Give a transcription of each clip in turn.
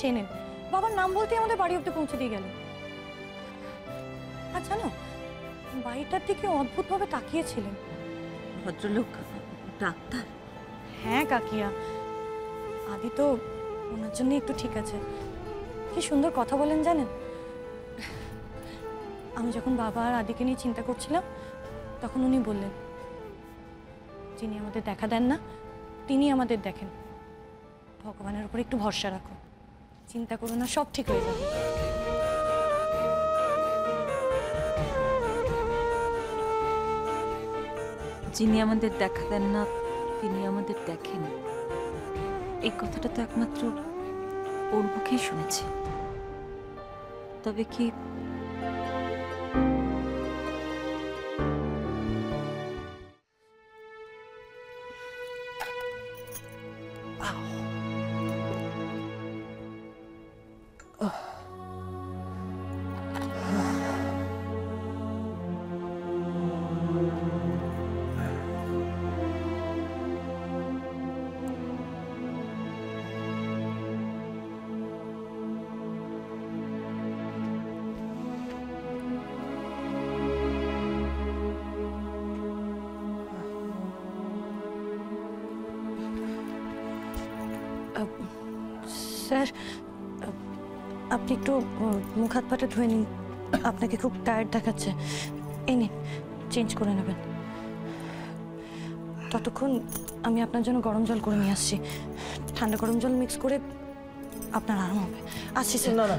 চেনেন বাবার নাম বলতে আমাদের বাড়ি অব্দি পৌঁছে দিয়ে গেলেন আর জানো বাড়িটার দিকে অদ্ভুতভাবে তাকিয়েছিলেন। ভদ্রলোক ডাক্তার? হ্যাঁ কাকিয়া। আদি তো ওনার জন্য একটু ঠিক আছে। কি সুন্দর কথা বলেন জানেন? আমি যখন বাবা আর আদিকে নিয়ে চিন্তা করছিলাম তখন উনি বললেন যিনি আমাদের দেখা দেন না তিনি আমাদের দেখেন। ভগবানের উপর একটু ভরসা রাখো। চিন্তা করো না, সব ঠিক হয়ে যাবে। যিনি আমাদের দেখা দেন না, তিনি আমাদের দেখেন। এই কথাটা তো একমাত্র ওর মুখেই শুনেছি। তবে কি স্যার আপনি একটু মুখ হাত পাটা ধুয়ে নিন। আপনাকে খুব টায়ার্ড দেখাচ্ছে। এই নিন চেঞ্জ করে নেবেন। ততক্ষণ আমি আপনার জন্য গরম জল করে নিয়ে আসছি। ঠান্ডা গরম জল মিক্স করে আপনার আরাম হবে। আসছি স্যার না না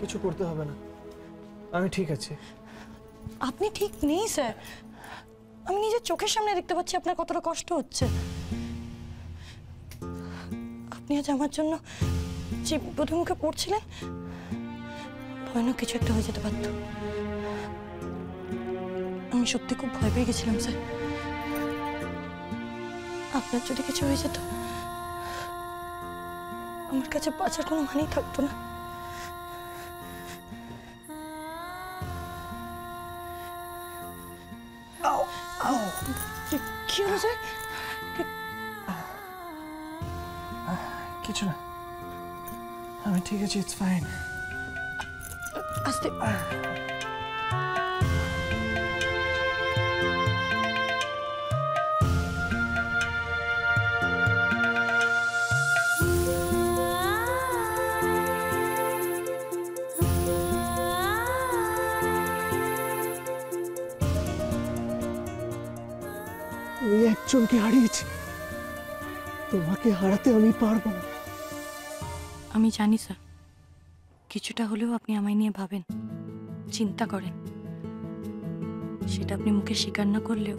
কিছু করতে হবে না। আমি ঠিক আছি। আপনি ঠিক নেই স্যার আমি নিজের চোখের সামনে দেখতে পাচ্ছি আপনার কতটা কষ্ট হচ্ছে। আপনি আজ আমার জন্য যে বিপদের মুখে পড়ছিলেন ভয়ানক কিছু একটা হয়ে যেতে পারত। আমি সত্যি খুব ভয় পেয়ে গেছিলাম স্যার। আপনার যদি কিছু হয়ে যেত আমার কাছে বাঁচার কোনো মানেই থাকতো না। কি- স্যার? কিছু না। আমি ঠিক আছি ইটস ফাইন আস্তে আমি একজনকে হারিয়েছি। তোমাকে হারাতে আমি পারব না। আমি জানি, স্যার। কিছুটা হলেও আপনি আমায় নিয়ে ভাবেন, চিন্তা করেন। সেটা আপনি মুখে স্বীকার না করলেও